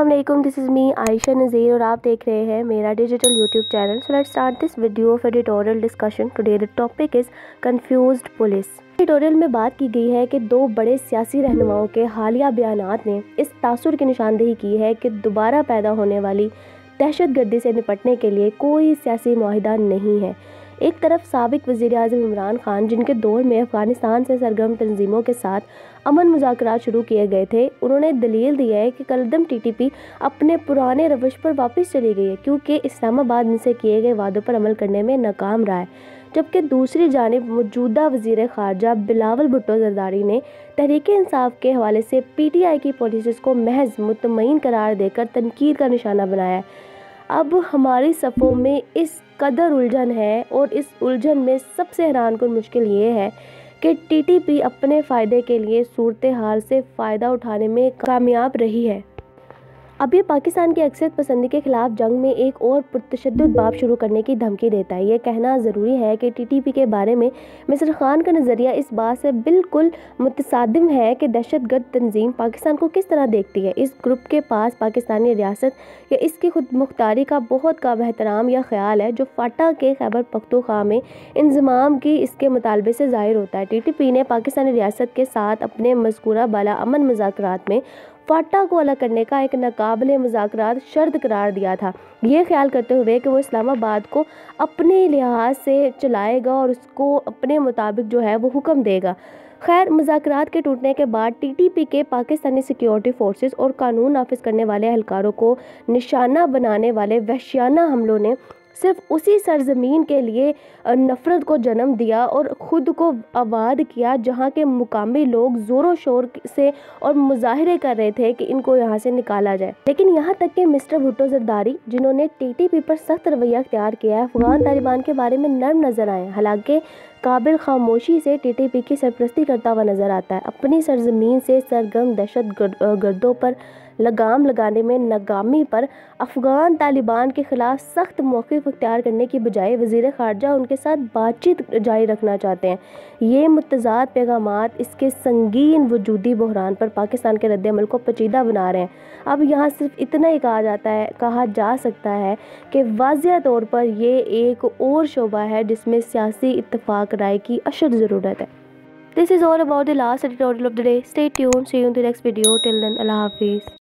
वालेकुम this is me Ayesha Nazir और आप देख रहे हैं मेरा digital YouTube channel so let's start this video of editorial discussion today the topic is confused police editorial में बात की गई है कि दो बड़े सियासी रहनुमाओं के हालिया बयान ने इस तासुर की निशानदेही की है कि दोबारा पैदा होने वाली दहशत गर्दी से निपटने के लिए कोई सियासी माहिदा नहीं है। एक तरफ़ सबक वज़ी अजम इमरान खान, जिनके दौर में अफ़गानिस्तान से सरगर्म तंजीमों के साथ अमन मुजाकर शुरू किए गए थे, उन्होंने दलील दी है कि कलदम टीटीपी अपने पुराने रवश पर वापस चली गई है, क्योंकि इस्लामाबाद इनसे किए गए वादों पर अमल करने में नाकाम रहा है, जबकि दूसरी जानब मौजूदा वज़ीर खारजा बिलावल भुट्टो जरदारी ने तहरीक इंसाफ के हवाले से पी टी आई की पॉलिसीज़ को महज मुतमिन करार देकर तनकीद का निशाना बनाया है। अब हमारी सफ़ों में इस कदर उलझन है और इस उलझन में सबसे हैरान कर मुश्किल ये है कि टीटीपी अपने फ़ायदे के लिए सूरत हाल से फ़ायदा उठाने में कामयाब रही है। अब ये पाकिस्तान की अक्सर पसंदी के खिलाफ जंग में एक और पुरतशद बाप शुरू करने की धमकी देता है। ये कहना ज़रूरी है कि टीटीपी के बारे में मिसर खान का नज़रिया इस बात से बिल्कुल मुतसादम है कि दहशत गर्द तंजीम पाकिस्तान को किस तरह देखती है। इस ग्रुप के पास पाकिस्तानी रियासत या इसकी खुद मुख्तारी का बहुत का एहतराम या ख्याल है, जो फाटा के खैबर पख्तूखा में इंजमाम की इसके मुतालबे से ज़ाहिर होता है। टी टी पी ने पाकिस्तानी रियासत के साथ अपने मजकूरा बाला अमन मज़ाक में फाटा को अलग करने का एक नाकबले मुजाकर शर्त करार दिया था। ये ख्याल करते हुए कि वो इस्लामाबाद को अपने लिहाज से चलाएगा और उसको अपने मुताबिक जो है वो हुक्म देगा। खैर मुजाकर के टूटने के बाद टीटीपी के पाकिस्तानी सिक्योरिटी फोर्सेस और कानून नाफिज करने वाले अहलकारों को निशाना बनाने वाले वहशियाना हमलों ने सिर्फ़ उसी सरजमीन के लिए नफ़रत को जन्म दिया और ख़ुद को आबाद किया, जहाँ के मुकामी लोग ज़ोरों शोर से और मुजाहरे कर रहे थे कि इनको यहाँ से निकाला जाए। लेकिन यहाँ तक कि मिस्टर भुट्टो जरदारी, जिन्होंने टीटीपी पर सख्त रवैया अख्तियार किया है, अफगान तालिबान के बारे में नर्म नज़र आए हालाँकि काबिल खामोशी से टीटीपी की सरपरस्ती करता हुआ नज़र आता है। अपनी सरजमीन से सरगर्म दहशत गर्दों पर लगाम लगाने में नाकामी पर अफ़गान तालिबान के ख़िलाफ़ सख्त मौक़ अख्तियार करने की बजाय वज़ी ख़ारजा उनके साथ बातचीत जारी रखना चाहते हैं ये मुतज़ाद पैगाम इसके संगीन वजूदी बहरान पर पाकिस्तान के रद्दमल को पचीदा बना रहे हैं अब यहाँ सिर्फ़ इतना ही कहा जाता है कहा जा सकता है कि वाजिया तौर पर यह एक और शोबा है जिसमें सियासी इतफाक़ राय की अशद ज़रूरत है This is all about the last editorial of the day. Stay tuned. See you in the next video. Till then, Allah Hafiz.